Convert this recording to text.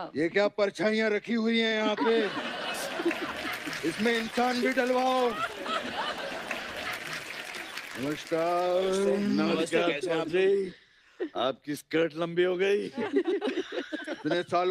हाँ। ये क्या परछाइयाँ रखी हुई हैं यहाँ पे? इसमें इंसान भी डलवाओ। नमस्कार। नमस्कार आपकी स्कर्ट लंबी हो गई। इतने साल